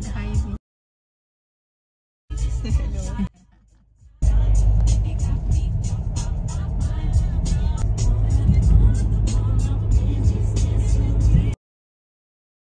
Tag highway. Hello.